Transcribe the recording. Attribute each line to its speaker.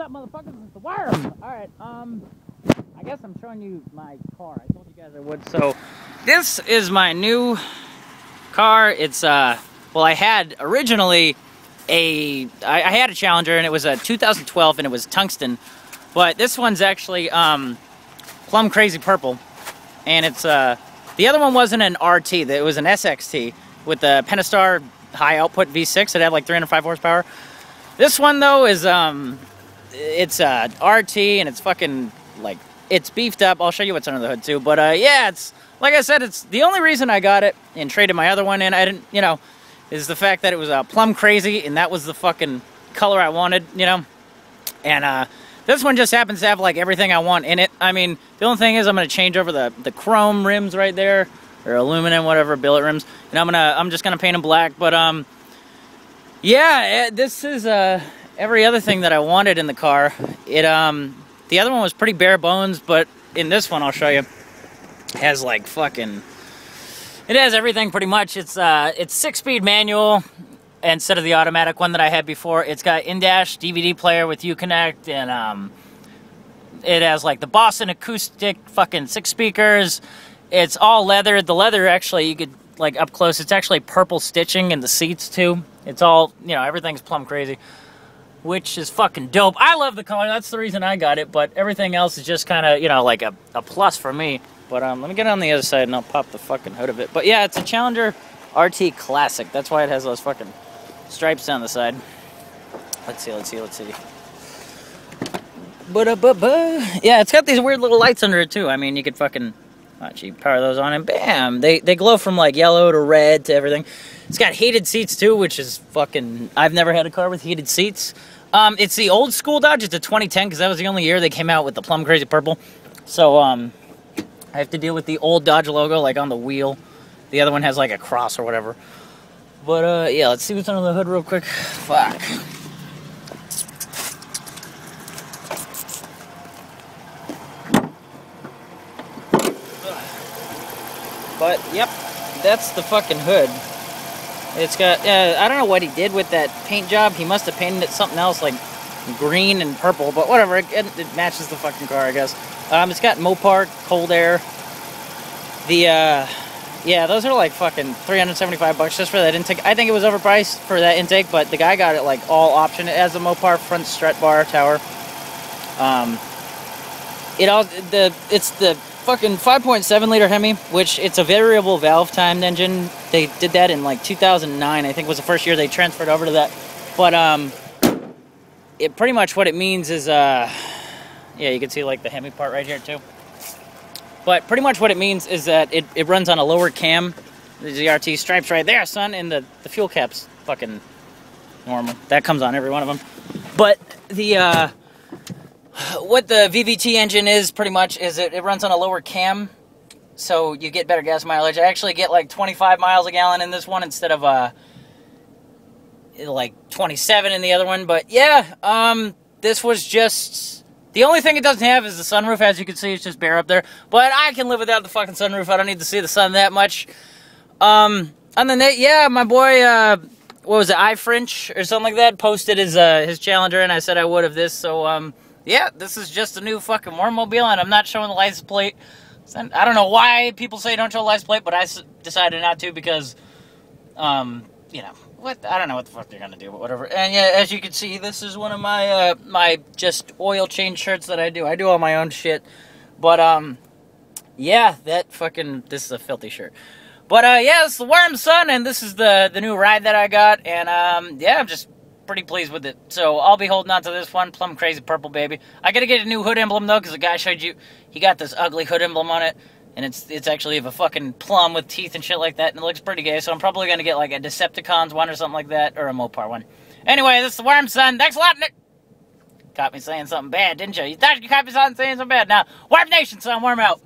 Speaker 1: Up, motherfuckers? It's the Worm. All right, um, I guess I'm showing you my car. I told you guys I would. So, this is my new car. It's uh, well, I had originally a, I, I had a Challenger, and it was a 2012, and it was tungsten, but this one's actually um, plum crazy purple, and it's uh, the other one wasn't an RT. It was an SXT with the Pentastar high output V6. It had like 305 horsepower. This one though is um, it's uh RT and it's fucking like it's beefed up. I'll show you what's under the hood too. But uh, yeah, it's like I said, it's the only reason I got it and traded my other one in. I didn't, you know, is the fact that it was uh, plum crazy and that was the fucking color I wanted, you know. And uh, this one just happens to have like everything I want in it. I mean, the only thing is I'm gonna change over the the chrome rims right there or aluminum, whatever billet rims, and I'm gonna I'm just gonna paint them black. But um, yeah, eh, this is uh every other thing that I wanted in the car. It um the other one was pretty bare bones, but in this one I'll show you has like fucking it has everything pretty much. It's uh it's six speed manual instead of the automatic one that I had before. It's got in-dash DVD player with Uconnect and um it has like the Boston acoustic fucking six speakers. It's all leather. The leather actually you could like up close. It's actually purple stitching in the seats too. It's all, you know, everything's plum crazy which is fucking dope. I love the color. That's the reason I got it. But everything else is just kind of, you know, like a, a plus for me. But um, let me get on the other side and I'll pop the fucking hood of it. But yeah, it's a Challenger RT Classic. That's why it has those fucking stripes down the side. Let's see, let's see, let's see. But yeah, it's got these weird little lights under it too. I mean, you could fucking you power those on and bam, they they glow from like yellow to red to everything. It's got heated seats too, which is fucking. I've never had a car with heated seats. Um, it's the old school Dodge. It's a 2010 because that was the only year they came out with the plum crazy purple. So um, I have to deal with the old Dodge logo like on the wheel. The other one has like a cross or whatever. But uh, yeah, let's see what's under the hood real quick. Fuck. But yep, that's the fucking hood. It's got, uh, I don't know what he did with that paint job. He must have painted it something else like green and purple, but whatever. It, it matches the fucking car, I guess. Um, it's got Mopar, cold air. The, uh, yeah, those are like fucking 375 bucks just for that intake. I think it was overpriced for that intake, but the guy got it like all option. It has a Mopar front strut bar tower. Um, it all, the, it's the fucking 5.7 liter Hemi, which it's a variable valve timed engine. They did that in like 2009, I think was the first year they transferred over to that. But um, it pretty much what it means is, uh, yeah, you can see like the Hemi part right here too. But pretty much what it means is that it, it runs on a lower cam. The ZRT stripes right there, son, and the, the fuel cap's fucking normal. That comes on every one of them. But the, uh, what the VVT engine is pretty much is it, it runs on a lower cam, so you get better gas mileage. I actually get like 25 miles a gallon in this one instead of uh, like 27 in the other one. But yeah, um, this was just the only thing it doesn't have is the sunroof. As you can see, it's just bare up there. But I can live without the fucking sunroof. I don't need to see the sun that much. Um, and then yeah, my boy. Uh, what was it, I French or something like that? Posted his uh, his Challenger, and I said I would of this. So um, yeah, this is just a new fucking Wormmobile, and I'm not showing the license plate. I don't know why people say don't show the license plate, but I decided not to because, um, you know, what I don't know what the fuck they're gonna do, but whatever. And yeah, as you can see, this is one of my uh, my just oil change shirts that I do. I do all my own shit, but um, yeah, that fucking this is a filthy shirt. But uh, yeah, it's the Worm Son, and this is the the new ride that I got, and um, yeah, I'm just pretty pleased with it. So I'll be holding on to this one, Plum Crazy Purple Baby. I gotta get a new hood emblem though, because the guy showed you he got this ugly hood emblem on it, and it's it's actually of a fucking plum with teeth and shit like that, and it looks pretty gay. So I'm probably gonna get like a Decepticons one or something like that, or a Mopar one. Anyway, this is the Worm Son. Thanks a lot, Nick. Caught me saying something bad, didn't you? You thought you caught me saying something bad. Now, Worm Nation, son, worm out.